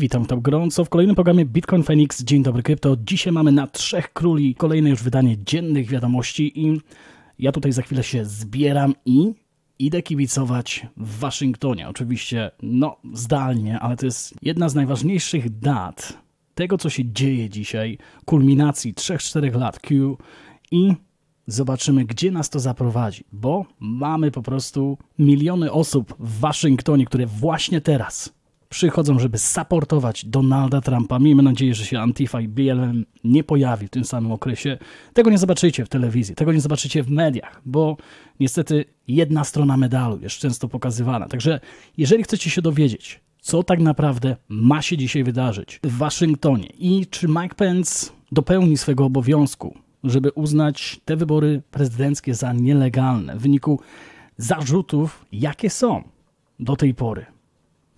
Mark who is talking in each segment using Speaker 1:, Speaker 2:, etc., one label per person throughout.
Speaker 1: witam tam gorąco w kolejnym programie Bitcoin Phoenix. Dzień dobry krypto. Dzisiaj mamy na Trzech Króli kolejne już wydanie dziennych wiadomości i ja tutaj za chwilę się zbieram i idę kibicować w Waszyngtonie. Oczywiście, no zdalnie, ale to jest jedna z najważniejszych dat tego, co się dzieje dzisiaj, kulminacji 3-4 lat Q i zobaczymy, gdzie nas to zaprowadzi, bo mamy po prostu miliony osób w Waszyngtonie, które właśnie teraz przychodzą, żeby supportować Donalda Trumpa. Miejmy nadzieję, że się Antifa i BLM nie pojawi w tym samym okresie. Tego nie zobaczycie w telewizji, tego nie zobaczycie w mediach, bo niestety jedna strona medalu jest często pokazywana. Także jeżeli chcecie się dowiedzieć, co tak naprawdę ma się dzisiaj wydarzyć w Waszyngtonie i czy Mike Pence dopełni swego obowiązku, żeby uznać te wybory prezydenckie za nielegalne w wyniku zarzutów, jakie są do tej pory.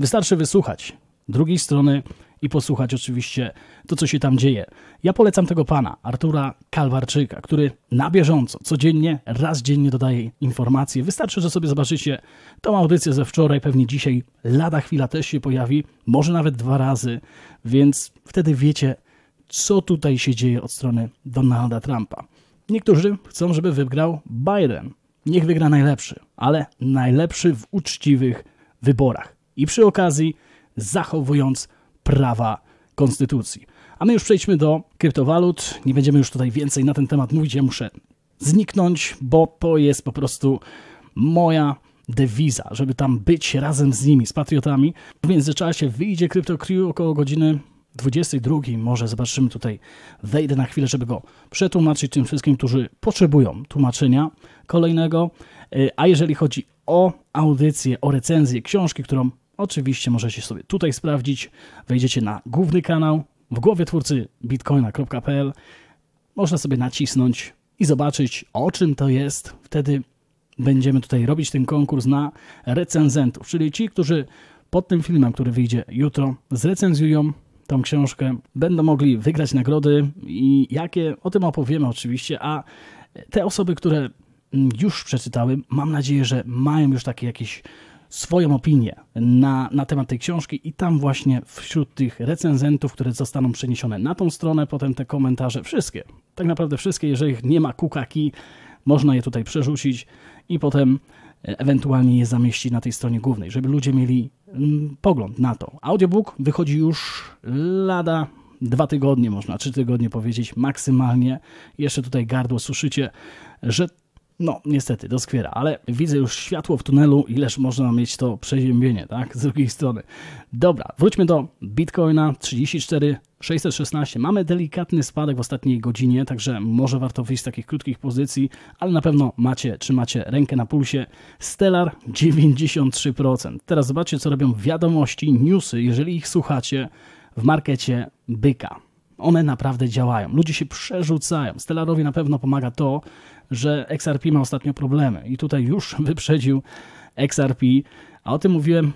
Speaker 1: Wystarczy wysłuchać drugiej strony i posłuchać oczywiście to, co się tam dzieje. Ja polecam tego pana, Artura Kalwarczyka, który na bieżąco, codziennie, raz dziennie dodaje informacje. Wystarczy, że sobie zobaczycie tą audycję ze wczoraj, pewnie dzisiaj lada chwila też się pojawi, może nawet dwa razy, więc wtedy wiecie, co tutaj się dzieje od strony Donalda Trumpa. Niektórzy chcą, żeby wygrał Biden. Niech wygra najlepszy, ale najlepszy w uczciwych wyborach i przy okazji zachowując prawa konstytucji. A my już przejdźmy do kryptowalut. Nie będziemy już tutaj więcej na ten temat mówić. Ja muszę zniknąć, bo to jest po prostu moja dewiza, żeby tam być razem z nimi, z patriotami. W międzyczasie wyjdzie Crypto Crew około godziny 22. Może zobaczymy tutaj, wejdę na chwilę, żeby go przetłumaczyć tym wszystkim, którzy potrzebują tłumaczenia kolejnego. A jeżeli chodzi o audycję, o recenzję książki, którą Oczywiście możecie sobie tutaj sprawdzić. Wejdziecie na główny kanał w głowie twórcy bitcoina.pl. Można sobie nacisnąć i zobaczyć, o czym to jest. Wtedy będziemy tutaj robić ten konkurs na recenzentów, czyli ci, którzy pod tym filmem, który wyjdzie jutro, zrecenzują tą książkę, będą mogli wygrać nagrody i jakie, o tym opowiemy oczywiście, a te osoby, które już przeczytały, mam nadzieję, że mają już takie jakieś swoją opinię na, na temat tej książki i tam właśnie wśród tych recenzentów, które zostaną przeniesione na tą stronę, potem te komentarze, wszystkie, tak naprawdę wszystkie, jeżeli nie ma kukaki, można je tutaj przerzucić i potem e, ewentualnie je zamieścić na tej stronie głównej, żeby ludzie mieli mm, pogląd na to. Audiobook wychodzi już lada dwa tygodnie, można trzy tygodnie powiedzieć maksymalnie. Jeszcze tutaj gardło suszycie, że no, niestety, doskwiera, ale widzę już światło w tunelu, ileż można mieć to przeziębienie, tak? Z drugiej strony. Dobra, wróćmy do Bitcoina 34 616. Mamy delikatny spadek w ostatniej godzinie, także może warto wyjść z takich krótkich pozycji, ale na pewno macie, trzymacie rękę na pulsie. Stellar 93%. Teraz zobaczcie, co robią wiadomości, newsy, jeżeli ich słuchacie w markecie Byka. One naprawdę działają. Ludzie się przerzucają. Stellarowi na pewno pomaga to, że XRP ma ostatnio problemy i tutaj już wyprzedził XRP, a o tym mówiłem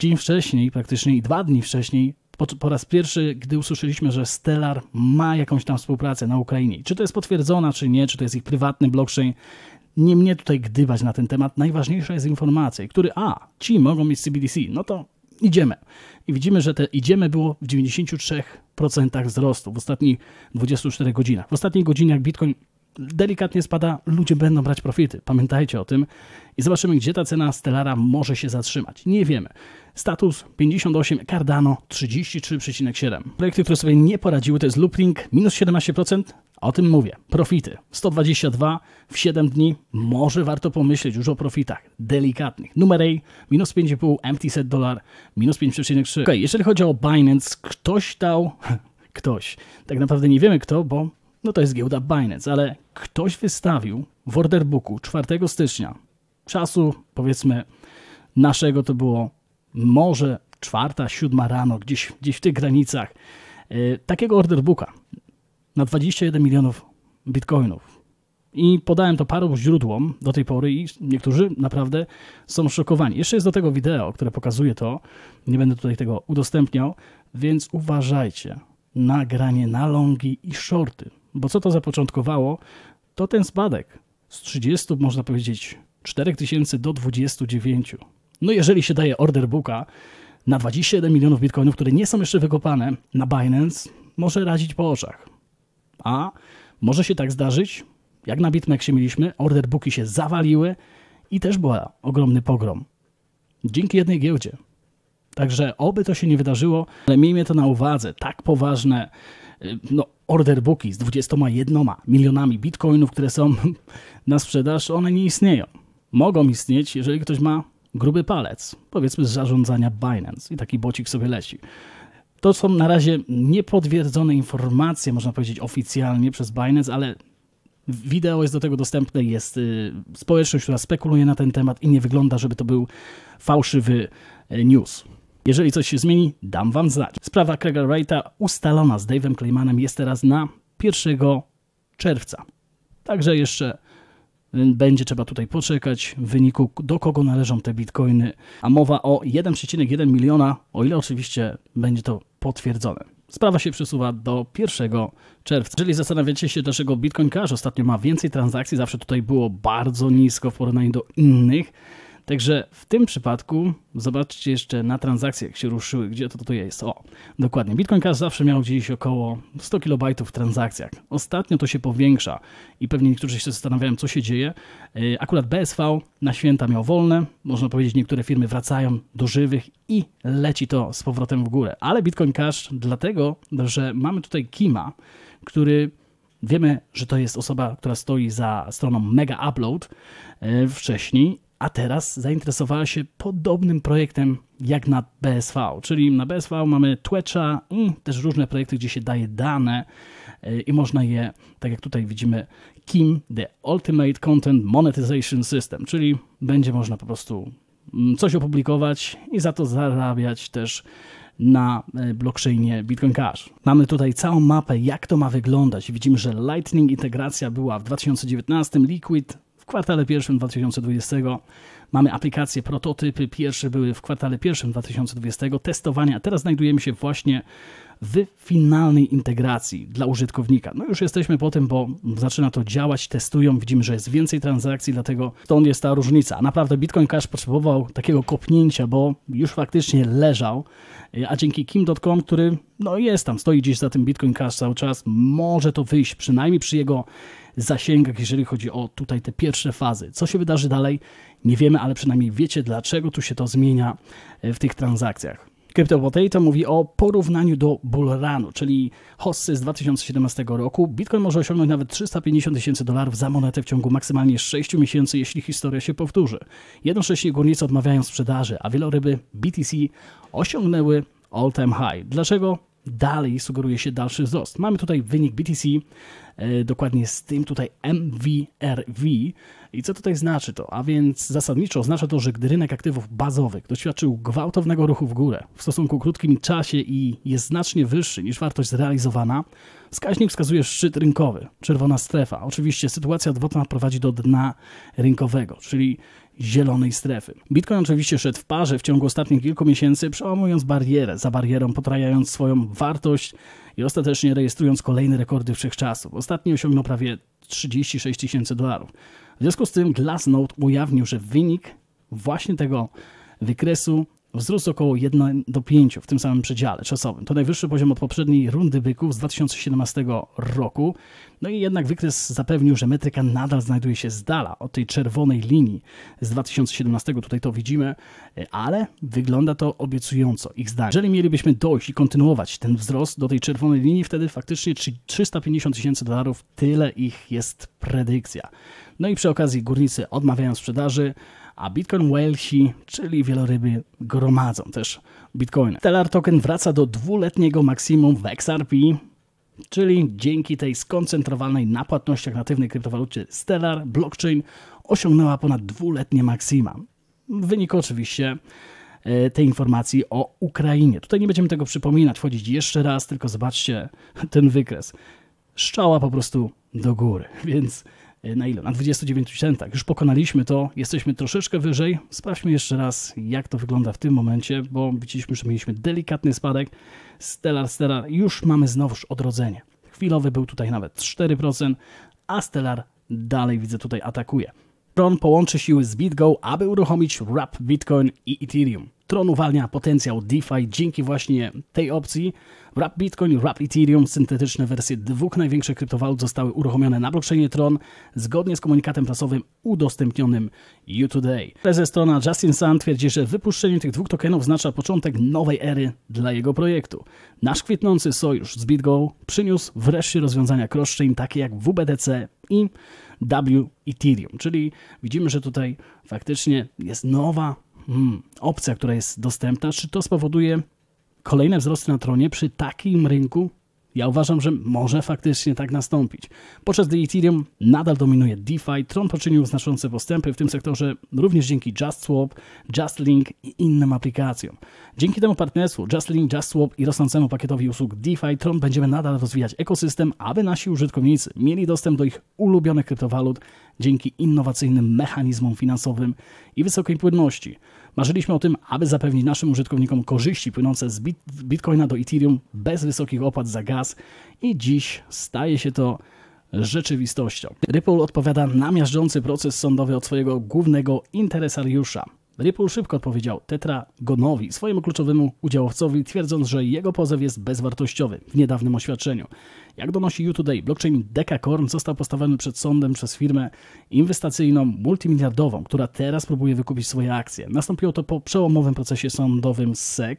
Speaker 1: dzień wcześniej, praktycznie i dwa dni wcześniej, po, po, raz pierwszy, gdy usłyszeliśmy, że Stellar ma jakąś tam współpracę na Ukrainie. Czy to jest potwierdzona, czy nie, czy to jest ich prywatny blockchain, nie mnie tutaj gdybać na ten temat. Najważniejsza jest informacja, który, a, ci mogą mieć CBDC, no to idziemy. I widzimy, że te idziemy było w 93% wzrostu w ostatnich 24 godzinach. W ostatnich godzinach Bitcoin delikatnie spada, ludzie będą brać profity. Pamiętajcie o tym i zobaczymy, gdzie ta cena Stellara może się zatrzymać. Nie wiemy. Status 58, Cardano 33,7. Projekty, które sobie nie poradziły, to jest Loopring minus 17%, o tym mówię. Profity 122 w 7 dni. Może warto pomyśleć już o profitach delikatnych. Numer A minus 5,5, empty set dolar minus 5,3. Ok, jeżeli chodzi o Binance, ktoś dał, ktoś, tak naprawdę nie wiemy kto, bo no to jest giełda Binance, ale ktoś wystawił w orderbooku 4 stycznia czasu, powiedzmy, naszego to było może czwarta, siódma rano, gdzieś, gdzieś w tych granicach, yy, takiego orderbooka na 21 milionów bitcoinów. I podałem to paru źródłom do tej pory i niektórzy naprawdę są szokowani. Jeszcze jest do tego wideo, które pokazuje to. Nie będę tutaj tego udostępniał, więc uważajcie na granie na longi i shorty. Bo co to zapoczątkowało? To ten spadek z 30, można powiedzieć, 4000 do 29. No jeżeli się daje order booka na 27 milionów bitcoinów, które nie są jeszcze wykopane na Binance, może razić po oczach. A może się tak zdarzyć, jak na BitMEXie mieliśmy, order booki się zawaliły i też była ogromny pogrom. Dzięki jednej giełdzie. Także oby to się nie wydarzyło, ale miejmy to na uwadze. Tak poważne y, no, order booki z 21 milionami bitcoinów, które są na sprzedaż, one nie istnieją. Mogą istnieć, jeżeli ktoś ma gruby palec, powiedzmy z zarządzania Binance i taki bocik sobie leci. To są na razie niepotwierdzone informacje, można powiedzieć oficjalnie przez Binance, ale wideo jest do tego dostępne, jest y, społeczność, która spekuluje na ten temat i nie wygląda, żeby to był fałszywy y, news. Jeżeli coś się zmieni, dam wam znać. Sprawa Craiga Wrighta ustalona z Dave'em Claymanem jest teraz na 1 czerwca. Także jeszcze będzie trzeba tutaj poczekać w wyniku do kogo należą te bitcoiny, a mowa o 1,1 miliona, o ile oczywiście będzie to potwierdzone. Sprawa się przesuwa do 1 czerwca. Jeżeli zastanawiacie się, dlaczego Bitcoin Cash ostatnio ma więcej transakcji, zawsze tutaj było bardzo nisko w porównaniu do innych, Także w tym przypadku zobaczcie jeszcze na transakcje, jak się ruszyły, gdzie to, to jest. O, dokładnie. Bitcoin Cash zawsze miał gdzieś około 100 KB w transakcjach. Ostatnio to się powiększa i pewnie niektórzy się zastanawiają, co się dzieje. E, akurat BSV na święta miał wolne. Można powiedzieć, niektóre firmy wracają do żywych i leci to z powrotem w górę. Ale Bitcoin Cash dlatego, że mamy tutaj Kima, który Wiemy, że to jest osoba, która stoi za stroną Mega Upload e, wcześniej a teraz zainteresowała się podobnym projektem jak na BSV, czyli na BSV mamy Twitcha i też różne projekty, gdzie się daje dane e, i można je, tak jak tutaj widzimy, KIM, The Ultimate Content Monetization System, czyli będzie można po prostu mm, coś opublikować i za to zarabiać też na e, blockchainie Bitcoin Cash. Mamy tutaj całą mapę, jak to ma wyglądać. Widzimy, że Lightning integracja była w 2019, Liquid w kwartale pierwszym 2020 mamy aplikacje, prototypy. Pierwsze były w kwartale pierwszym 2020, testowania. Teraz znajdujemy się właśnie w finalnej integracji dla użytkownika. No już jesteśmy po tym, bo zaczyna to działać, testują, widzimy, że jest więcej transakcji, dlatego stąd jest ta różnica. Naprawdę Bitcoin Cash potrzebował takiego kopnięcia, bo już faktycznie leżał, a dzięki Kim.com, który no jest tam, stoi gdzieś za tym Bitcoin Cash cały czas, może to wyjść, przynajmniej przy jego zasięgach, jeżeli chodzi o tutaj te pierwsze fazy. Co się wydarzy dalej, nie wiemy, ale przynajmniej wiecie, dlaczego tu się to zmienia e, w tych transakcjach. Crypto Potato mówi o porównaniu do bullrunu, czyli hossy z 2017 roku. Bitcoin może osiągnąć nawet 350 tysięcy dolarów za monetę w ciągu maksymalnie 6 miesięcy, jeśli historia się powtórzy. Jednocześnie górnicy odmawiają sprzedaży, a wieloryby BTC osiągnęły all-time high. Dlaczego? Dalej sugeruje się dalszy wzrost. Mamy tutaj wynik BTC E, dokładnie z tym tutaj MVRV. I co tutaj znaczy to? A więc zasadniczo oznacza to, że gdy rynek aktywów bazowych doświadczył gwałtownego ruchu w górę w stosunku krótkim czasie i jest znacznie wyższy niż wartość zrealizowana, wskaźnik wskazuje szczyt rynkowy, czerwona strefa. Oczywiście sytuacja odwrotna prowadzi do dna rynkowego, czyli zielonej strefy. Bitcoin oczywiście szedł w parze w ciągu ostatnich kilku miesięcy, przełamując barierę za barierą, potrajając swoją wartość i ostatecznie rejestrując kolejne rekordy wszechczasów. Ostatni osiągnął prawie 36 tysięcy dolarów. W związku z tym Glassnode ujawnił, że wynik właśnie tego wykresu wzrósł około 1 do 5 w tym samym przedziale czasowym. To najwyższy poziom od poprzedniej rundy byków z 2017 roku. No i jednak wykres zapewnił, że metryka nadal znajduje się z dala od tej czerwonej linii z 2017, tutaj to widzimy, ale wygląda to obiecująco, ich zdaniem. Jeżeli mielibyśmy dojść i kontynuować ten wzrost do tej czerwonej linii, wtedy faktycznie 350 tysięcy dolarów, tyle ich jest predykcja. No i przy okazji górnicy odmawiają sprzedaży, a Bitcoin Whalesi, czyli wieloryby, gromadzą też Bitcoin. Stellar Token wraca do dwuletniego maksimum w XRP, czyli dzięki tej skoncentrowanej na płatnościach natywnej kryptowalucie Stellar blockchain osiągnęła ponad dwuletnie maksima. W wyniku oczywiście e, tej informacji o Ukrainie. Tutaj nie będziemy tego przypominać, wchodzić jeszcze raz, tylko zobaczcie ten wykres. Szczała po prostu do góry, więc na ile? Na 29 centach. Już pokonaliśmy to, jesteśmy troszeczkę wyżej. Sprawdźmy jeszcze raz, jak to wygląda w tym momencie, bo widzieliśmy, że mieliśmy delikatny spadek. Stellar, Stellar, już mamy znowuż odrodzenie. Chwilowy był tutaj nawet 4%, a Stellar dalej widzę tutaj atakuje. Tron połączy siły z BitGo, aby uruchomić Wrap Bitcoin i Ethereum. Tron uwalnia potencjał DeFi dzięki właśnie tej opcji. Wrap Bitcoin, Wrap Ethereum, syntetyczne wersje dwóch największych kryptowalut zostały uruchomione na blockchainie Tron zgodnie z komunikatem prasowym udostępnionym U-Today. Prezes Trona Justin Sun twierdzi, że wypuszczenie tych dwóch tokenów oznacza początek nowej ery dla jego projektu. Nasz kwitnący sojusz z BitGo przyniósł wreszcie rozwiązania cross-chain takie jak WBDC i W Ethereum, czyli widzimy, że tutaj faktycznie jest nowa hmm, opcja, która jest dostępna. Czy to spowoduje kolejne wzrosty na tronie przy takim rynku? Ja uważam, że może faktycznie tak nastąpić. Podczas gdy Ethereum nadal dominuje DeFi, Tron poczynił znaczące postępy w tym sektorze również dzięki JustSwap, JustLink i innym aplikacjom. Dzięki temu partnerstwu JustLink, JustSwap i rosnącemu pakietowi usług DeFi, Tron będziemy nadal rozwijać ekosystem, aby nasi użytkownicy mieli dostęp do ich ulubionych kryptowalut dzięki innowacyjnym mechanizmom finansowym i wysokiej płynności. Marzyliśmy o tym, aby zapewnić naszym użytkownikom korzyści płynące z bit Bitcoina do Ethereum bez wysokich opłat za gaz i dziś staje się to rzeczywistością. Ripple odpowiada na miażdżący proces sądowy od swojego głównego interesariusza. Ripple szybko odpowiedział Tetragonowi, swojemu kluczowemu udziałowcowi, twierdząc, że jego pozew jest bezwartościowy w niedawnym oświadczeniu. Jak donosi U-Today, blockchain Decacorn został postawiony przed sądem przez firmę inwestycyjną multimiliardową, która teraz próbuje wykupić swoje akcje. Nastąpiło to po przełomowym procesie sądowym z SEC.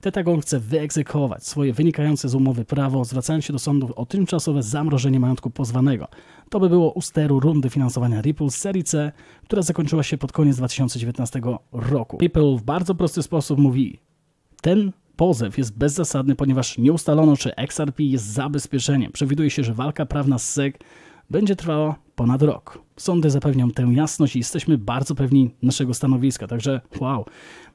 Speaker 1: Tetragon chce wyegzekwować swoje wynikające z umowy prawo, zwracając się do sądów o tymczasowe zamrożenie majątku pozwanego. To by było u steru rundy finansowania Ripple z serii C, która zakończyła się pod koniec 2019 roku. Ripple w bardzo prosty sposób mówi, ten pozew jest bezzasadny, ponieważ nie ustalono, czy XRP jest zabezpieczeniem. Przewiduje się, że walka prawna z SEC będzie trwała ponad rok. Sądy zapewnią tę jasność i jesteśmy bardzo pewni naszego stanowiska. Także wow,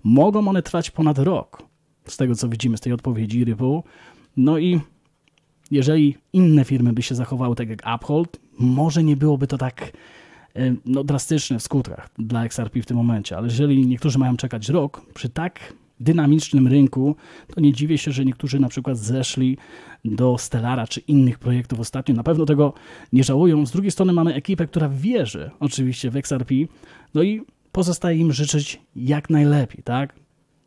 Speaker 1: mogą one trwać ponad rok. Z tego co widzimy z tej odpowiedzi Ripple. No i jeżeli inne firmy by się zachowały tak jak Uphold, może nie byłoby to tak no, drastyczne w skutkach dla XRP w tym momencie, ale jeżeli niektórzy mają czekać rok przy tak dynamicznym rynku, to nie dziwię się, że niektórzy na przykład zeszli do Stellara czy innych projektów ostatnio. Na pewno tego nie żałują. Z drugiej strony mamy ekipę, która wierzy oczywiście w XRP, no i pozostaje im życzyć jak najlepiej, tak?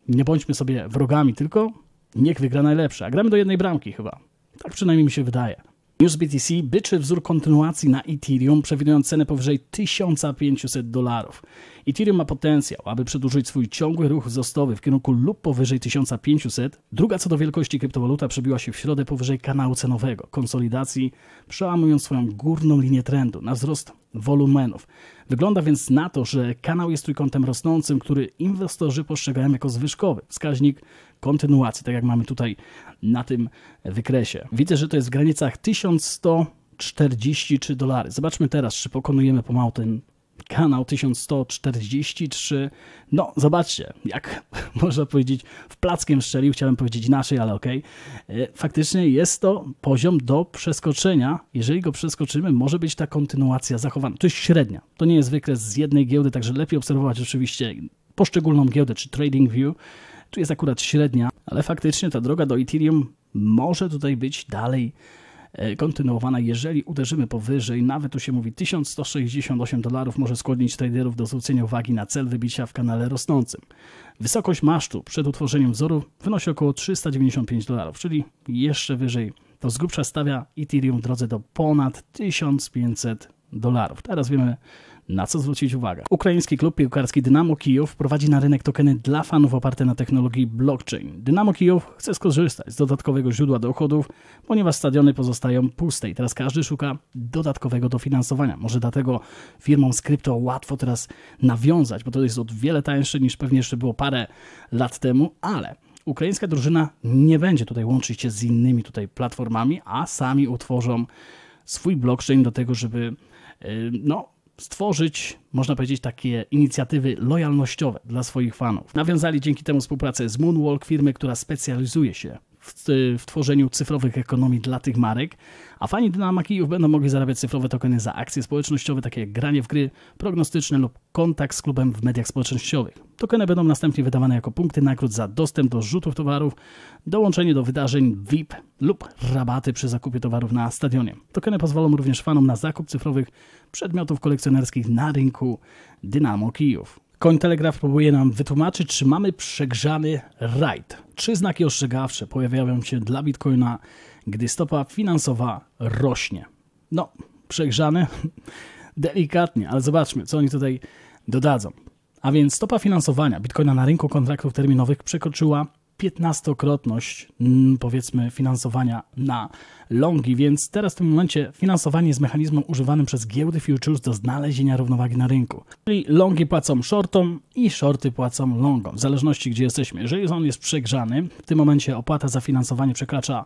Speaker 1: Nie bądźmy sobie wrogami, tylko niech wygra najlepszy. A gramy do jednej bramki chyba. Tak przynajmniej mi się wydaje. NewsBTC byczy wzór kontynuacji na Ethereum, przewidując cenę powyżej 1500 dolarów. Ethereum ma potencjał, aby przedłużyć swój ciągły ruch wzrostowy w kierunku lub powyżej 1500. Druga co do wielkości kryptowaluta przebiła się w środę powyżej kanału cenowego, konsolidacji, przełamując swoją górną linię trendu na wzrost wolumenów. Wygląda więc na to, że kanał jest trójkątem rosnącym, który inwestorzy postrzegają jako zwyżkowy. Wskaźnik kontynuacji, tak jak mamy tutaj na tym wykresie. Widzę, że to jest w granicach 1143 dolary. Zobaczmy teraz, czy pokonujemy pomału ten kanał 1143. No, zobaczcie, jak można powiedzieć, w plackiem strzelił, chciałem powiedzieć inaczej, ale okej. Okay. Faktycznie jest to poziom do przeskoczenia. Jeżeli go przeskoczymy, może być ta kontynuacja zachowana. To jest średnia. To nie jest wykres z jednej giełdy, także lepiej obserwować oczywiście poszczególną giełdę czy TradingView. Tu jest akurat średnia, ale faktycznie ta droga do Ethereum może tutaj być dalej E, kontynuowana, jeżeli uderzymy powyżej, nawet tu się mówi 1168 dolarów, może skłonić traderów do zwrócenia uwagi na cel wybicia w kanale rosnącym. Wysokość masztu przed utworzeniem wzoru wynosi około 395 dolarów, czyli jeszcze wyżej. To z grubsza stawia Ethereum w drodze do ponad 1500 dolarów. Teraz wiemy, na co zwrócić uwagę? Ukraiński klub piłkarski Dynamo Kijów prowadzi na rynek tokeny dla fanów oparte na technologii blockchain. Dynamo Kijów chce skorzystać z dodatkowego źródła dochodów, ponieważ stadiony pozostają puste i teraz każdy szuka dodatkowego dofinansowania. Może dlatego firmom z krypto łatwo teraz nawiązać, bo to jest o wiele tańsze niż pewnie jeszcze było parę lat temu, ale ukraińska drużyna nie będzie tutaj łączyć się z innymi tutaj platformami, a sami utworzą swój blockchain do tego, żeby y, no, stworzyć, można powiedzieć, takie inicjatywy lojalnościowe dla swoich fanów. Nawiązali dzięki temu współpracę z Moonwalk, firmy, która specjalizuje się w, w, tworzeniu cyfrowych ekonomii dla tych marek, a fani Dynama Kijów będą mogli zarabiać cyfrowe tokeny za akcje społecznościowe, takie jak granie w gry prognostyczne lub kontakt z klubem w mediach społecznościowych. Tokeny będą następnie wydawane jako punkty nagród za dostęp do rzutów towarów, dołączenie do wydarzeń VIP lub rabaty przy zakupie towarów na stadionie. Tokeny pozwolą również fanom na zakup cyfrowych przedmiotów kolekcjonerskich na rynku Dynamo Kijów. Cointelegraph próbuje nam wytłumaczyć, czy mamy przegrzany rajd. Trzy znaki ostrzegawcze pojawiają się dla Bitcoina, gdy stopa finansowa rośnie. No, przegrzany? Delikatnie, ale zobaczmy, co oni tutaj dodadzą. A więc stopa finansowania Bitcoina na rynku kontraktów terminowych przekroczyła 15-krotność, mm, powiedzmy, finansowania na longi, więc teraz w tym momencie finansowanie jest mechanizmem używanym przez giełdy futures do znalezienia równowagi na rynku. Czyli longi płacą shortom i shorty płacą longom, w zależności gdzie jesteśmy. Jeżeli on jest przegrzany, w tym momencie opłata za finansowanie przekracza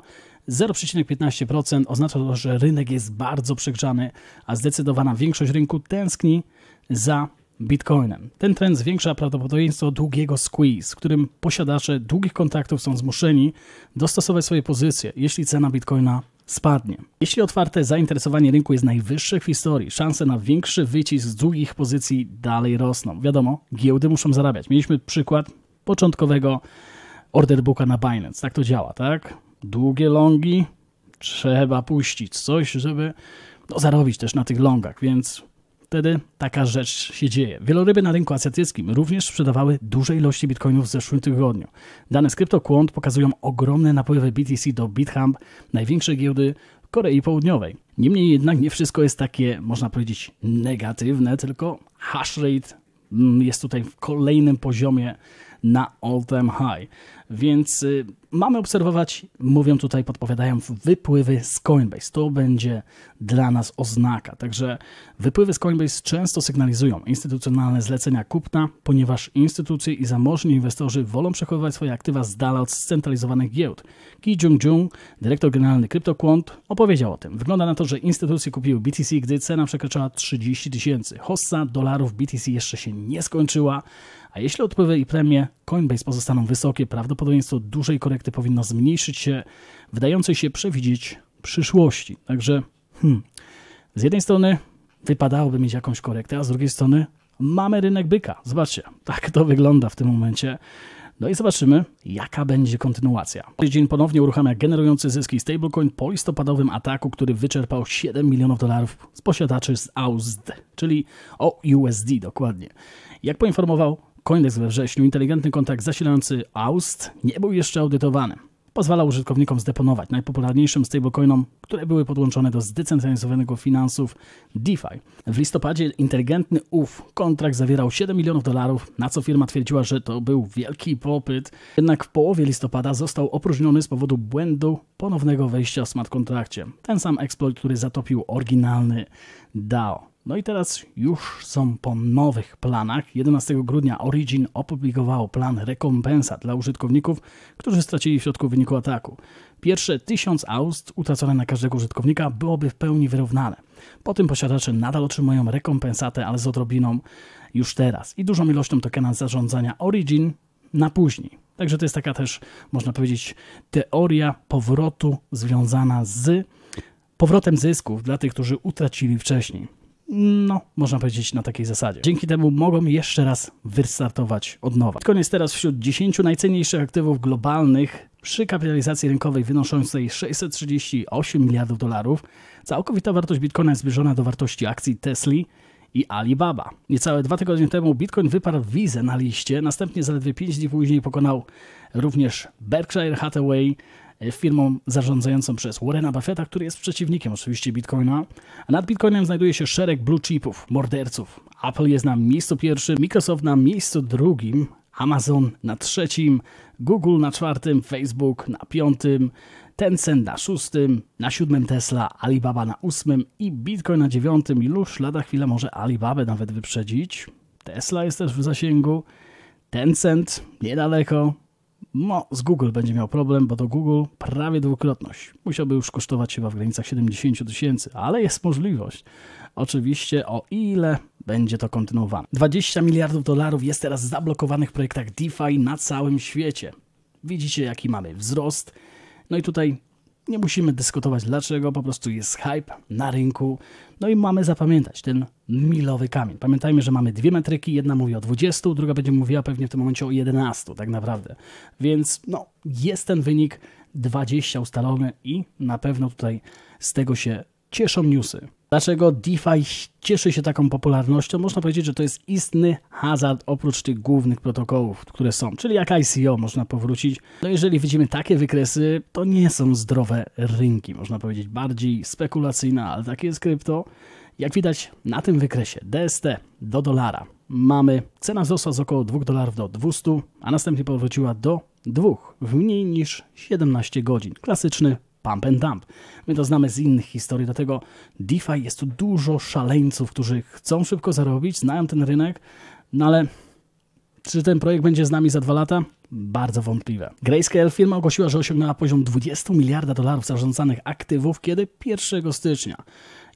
Speaker 1: 0,15%, oznacza to, że rynek jest bardzo przegrzany, a zdecydowana większość rynku tęskni za Bitcoinem. Ten trend zwiększa prawdopodobieństwo długiego squeeze, w którym posiadacze długich kontraktów są zmuszeni dostosować swoje pozycje, jeśli cena Bitcoina spadnie. Jeśli otwarte zainteresowanie rynku jest najwyższe w historii, szanse na większy wycisk z długich pozycji dalej rosną. Wiadomo, giełdy muszą zarabiać. Mieliśmy przykład początkowego order booka na Binance. Tak to działa, tak? Długie longi, trzeba puścić coś, żeby no, zarobić też na tych longach, więc wtedy taka rzecz się dzieje. Wieloryby na rynku azjatyckim również sprzedawały duże ilości bitcoinów w zeszłym tygodniu. Dane z CryptoQuant pokazują ogromne napływy BTC do BitHump, największej giełdy Korei Południowej. Niemniej jednak nie wszystko jest takie, można powiedzieć, negatywne, tylko hash rate mm, jest tutaj w kolejnym poziomie na all-time high. Więc y, mamy obserwować, mówią tutaj, podpowiadają wypływy z Coinbase. To będzie dla nas oznaka. Także wypływy z Coinbase często sygnalizują instytucjonalne zlecenia kupna, ponieważ instytucje i zamożni inwestorzy wolą przechowywać swoje aktywa z dala od scentralizowanych giełd. Ki Jung-jung, dyrektor generalny CryptoQuant, opowiedział o tym. Wygląda na to, że instytucje kupiły BTC, gdy cena przekraczała 30 tysięcy. Hossa dolarów BTC jeszcze się nie skończyła, a jeśli odpływy i premie Coinbase pozostaną wysokie, prawdopodobieństwo dużej korekty powinno zmniejszyć się, wydającej się przewidzieć przyszłości. Także hmm, z jednej strony wypadałoby mieć jakąś korektę, a z drugiej strony mamy rynek byka. Zobaczcie, tak to wygląda w tym momencie. No i zobaczymy, jaka będzie kontynuacja. Dzień ponownie uruchamia generujący zyski stablecoin po listopadowym ataku, który wyczerpał 7 milionów dolarów z posiadaczy z AUSD, czyli o USD dokładnie. Jak poinformował Coindex we wrześniu inteligentny kontrakt zasilający AUST nie był jeszcze audytowany. Pozwala użytkownikom zdeponować najpopularniejszym stablecoinom, które były podłączone do zdecentralizowanego finansów DeFi. W listopadzie inteligentny UF kontrakt zawierał 7 milionów dolarów, na co firma twierdziła, że to był wielki popyt. Jednak w połowie listopada został opróżniony z powodu błędu ponownego wejścia w smart kontrakcie. Ten sam exploit, który zatopił oryginalny DAO. No i teraz już są po nowych planach. 11 grudnia Origin opublikowało plan rekompensat dla użytkowników, którzy stracili w środku wyniku ataku. Pierwsze 1000 aust utracone na każdego użytkownika byłoby w pełni wyrównane. Po tym posiadacze nadal otrzymują rekompensatę, ale z odrobiną już teraz i dużą ilością tokena zarządzania Origin na później. Także to jest taka też, można powiedzieć, teoria powrotu związana z powrotem zysków dla tych, którzy utracili wcześniej no, można powiedzieć na takiej zasadzie. Dzięki temu mogą jeszcze raz wystartować od nowa. Bitcoin jest teraz wśród 10 najcenniejszych aktywów globalnych przy kapitalizacji rynkowej wynoszącej 638 miliardów dolarów. Całkowita wartość Bitcoina jest zbliżona do wartości akcji Tesla i Alibaba. Niecałe dwa tygodnie temu Bitcoin wyparł wizę na liście, następnie zaledwie 5 dni później pokonał również Berkshire Hathaway, firmą zarządzającą przez Warrena Buffetta, który jest przeciwnikiem oczywiście Bitcoina. A nad Bitcoinem znajduje się szereg blue chipów, morderców. Apple jest na miejscu pierwszym, Microsoft na miejscu drugim, Amazon na trzecim, Google na czwartym, Facebook na piątym, Tencent na szóstym, na siódmym Tesla, Alibaba na ósmym i Bitcoin na dziewiątym. Iluż lada chwilę może Alibabę nawet wyprzedzić. Tesla jest też w zasięgu, Tencent niedaleko, no, z Google będzie miał problem, bo to Google prawie dwukrotność. Musiałby już kosztować chyba w granicach 70 tysięcy, ale jest możliwość. Oczywiście o ile będzie to kontynuowane. 20 miliardów dolarów jest teraz zablokowanych w projektach DeFi na całym świecie. Widzicie jaki mamy wzrost. No i tutaj nie musimy dyskutować dlaczego, po prostu jest hype na rynku. No i mamy zapamiętać ten milowy kamień. Pamiętajmy, że mamy dwie metryki, jedna mówi o 20, druga będzie mówiła pewnie w tym momencie o 11, tak naprawdę. Więc no, jest ten wynik 20 ustalony i na pewno tutaj z tego się cieszą newsy. Dlaczego DeFi cieszy się taką popularnością? Można powiedzieć, że to jest istny hazard oprócz tych głównych protokołów, które są, czyli jak ICO można powrócić. No jeżeli widzimy takie wykresy, to nie są zdrowe rynki, można powiedzieć bardziej spekulacyjne, ale takie jest krypto. Jak widać na tym wykresie DST do dolara mamy cena wzrosła z około 2 dolarów do 200, a następnie powróciła do 2 w mniej niż 17 godzin. Klasyczny pump and dump. My to znamy z innych historii, dlatego DeFi jest tu dużo szaleńców, którzy chcą szybko zarobić, znają ten rynek, no ale czy ten projekt będzie z nami za dwa lata? Bardzo wątpliwe. Grayscale firma ogłosiła, że osiągnęła poziom 20 miliarda dolarów zarządzanych aktywów, kiedy 1 stycznia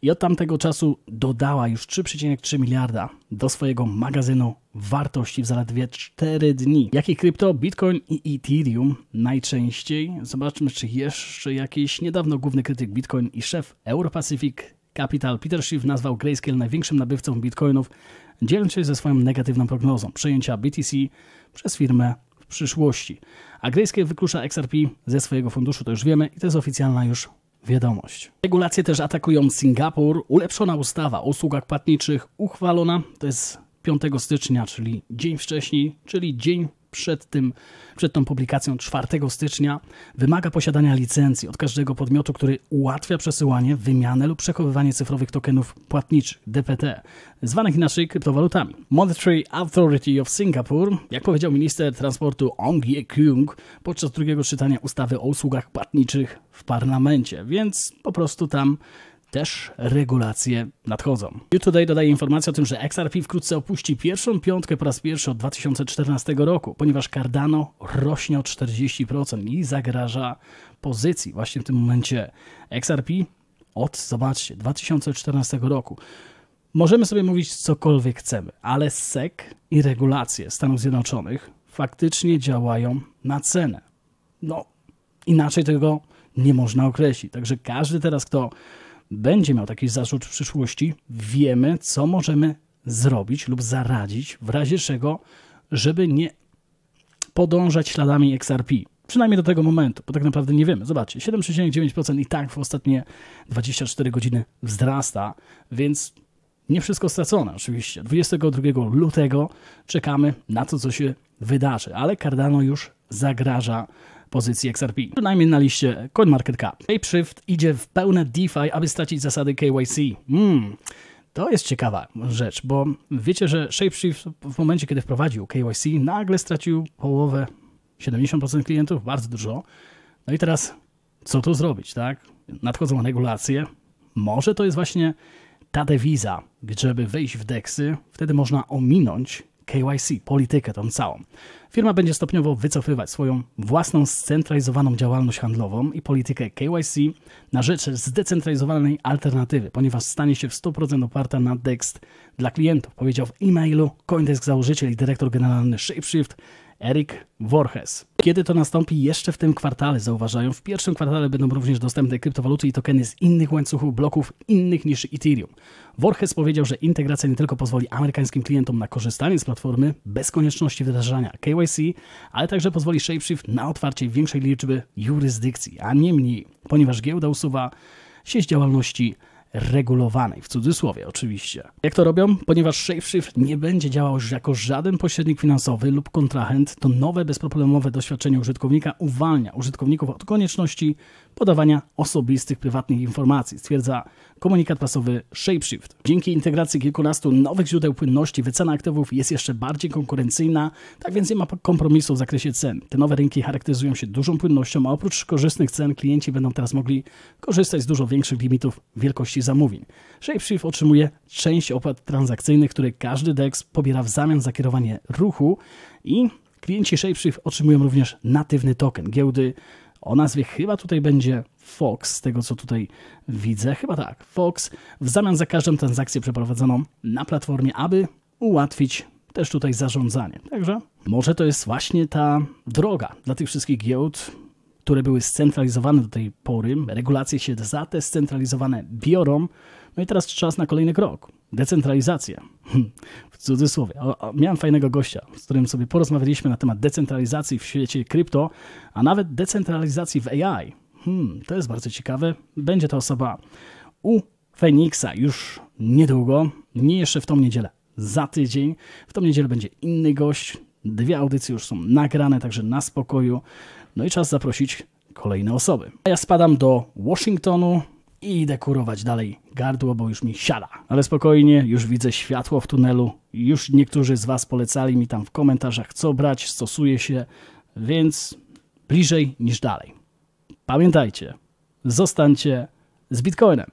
Speaker 1: i od tamtego czasu dodała już 3,3 miliarda do swojego magazynu wartości w zaledwie 4 dni. Jakie krypto? Bitcoin i Ethereum najczęściej. Zobaczmy, czy jeszcze jakiś niedawno główny krytyk Bitcoin i szef Europacific Capital Peter Schiff nazwał Grayscale największym nabywcą bitcoinów, dzieląc się ze swoją negatywną prognozą przejęcia BTC przez firmę w przyszłości. A Grayscale wyklucza XRP ze swojego funduszu, to już wiemy i to jest oficjalna już wiadomość. Regulacje też atakują Singapur. Ulepszona ustawa o usługach płatniczych uchwalona. To jest 5 stycznia, czyli dzień wcześniej, czyli dzień przed, tym, przed tą publikacją 4 stycznia wymaga posiadania licencji od każdego podmiotu, który ułatwia przesyłanie, wymianę lub przechowywanie cyfrowych tokenów płatniczych DPT, zwanych inaczej kryptowalutami. Monetary Authority of Singapore, jak powiedział minister transportu Ong Ye Kyung podczas drugiego czytania ustawy o usługach płatniczych w parlamencie, więc po prostu tam też regulacje nadchodzą. Today dodaje informację o tym, że XRP wkrótce opuści pierwszą piątkę po raz pierwszy od 2014 roku, ponieważ Cardano rośnie o 40% i zagraża pozycji właśnie w tym momencie XRP od, zobaczcie, 2014 roku. Możemy sobie mówić cokolwiek chcemy, ale SEC i regulacje Stanów Zjednoczonych faktycznie działają na cenę. No, inaczej tego nie można określić. Także każdy teraz, kto będzie miał taki zarzut w przyszłości, wiemy, co możemy zrobić lub zaradzić, w razie czego, żeby nie podążać śladami XRP. Przynajmniej do tego momentu, bo tak naprawdę nie wiemy. Zobaczcie, 7,9% i tak w ostatnie 24 godziny wzrasta, więc nie wszystko stracone oczywiście. 22 lutego czekamy na to, co się wydarzy, ale Cardano już zagraża pozycji XRP. Przynajmniej na liście CoinMarketCap. ShapeShift idzie w pełne DeFi, aby stracić zasady KYC. Hmm. To jest ciekawa rzecz, bo wiecie, że ShapeShift w momencie, kiedy wprowadził KYC, nagle stracił połowę, 70% klientów, bardzo dużo. No i teraz co tu zrobić, tak? Nadchodzą regulacje. Może to jest właśnie ta dewiza, żeby wejść w DEXy, wtedy można ominąć KYC, politykę tą całą. Firma będzie stopniowo wycofywać swoją własną scentralizowaną działalność handlową i politykę KYC na rzecz zdecentralizowanej alternatywy, ponieważ stanie się w 100% oparta na DEX dla klientów, powiedział w e-mailu Coindesk założyciel i dyrektor generalny ShapeShift Erik Voorhees. Kiedy to nastąpi? Jeszcze w tym kwartale, zauważają. W pierwszym kwartale będą również dostępne kryptowaluty i tokeny z innych łańcuchów bloków innych niż Ethereum. Voorhees powiedział, że integracja nie tylko pozwoli amerykańskim klientom na korzystanie z platformy bez konieczności wydarzenia KYC, ale także pozwoli ShapeShift na otwarcie większej liczby jurysdykcji, a nie mniej, ponieważ giełda usuwa sieć działalności regulowanej, w cudzysłowie oczywiście. Jak to robią? Ponieważ ShapeShift nie będzie działał już jako żaden pośrednik finansowy lub kontrahent, to nowe bezproblemowe doświadczenie użytkownika uwalnia użytkowników od konieczności podawania osobistych, prywatnych informacji, stwierdza komunikat prasowy ShapeShift. Dzięki integracji kilkunastu nowych źródeł płynności wycena aktywów jest jeszcze bardziej konkurencyjna, tak więc nie ma kompromisu w zakresie cen. Te nowe rynki charakteryzują się dużą płynnością, a oprócz korzystnych cen klienci będą teraz mogli korzystać z dużo większych limitów wielkości zamówień. ShapeShift otrzymuje część opłat transakcyjnych, które każdy DEX pobiera w zamian za kierowanie ruchu i klienci ShapeShift otrzymują również natywny token giełdy o nazwie chyba tutaj będzie Fox, z tego co tutaj widzę. Chyba tak, Fox w zamian za każdą transakcję przeprowadzoną na platformie, aby ułatwić też tutaj zarządzanie. Także może to jest właśnie ta droga dla tych wszystkich giełd, które były scentralizowane do tej pory. Regulacje się za te scentralizowane biorą. No i teraz czas na kolejny krok. Decentralizacja. W cudzysłowie. Miałem fajnego gościa, z którym sobie porozmawialiśmy na temat decentralizacji w świecie krypto, a nawet decentralizacji w AI. Hmm, to jest bardzo ciekawe. Będzie to osoba Feniksa już niedługo, nie jeszcze w tą niedzielę, za tydzień. W tą niedzielę będzie inny gość. Dwie audycje już są nagrane, także na spokoju. No i czas zaprosić kolejne osoby. A ja spadam do Washingtonu i idę kurować dalej gardło, bo już mi siada. Ale spokojnie, już widzę światło w tunelu. Już niektórzy z Was polecali mi tam w komentarzach, co brać, stosuje się, więc bliżej niż dalej. Pamiętajcie, zostańcie z Bitcoinem.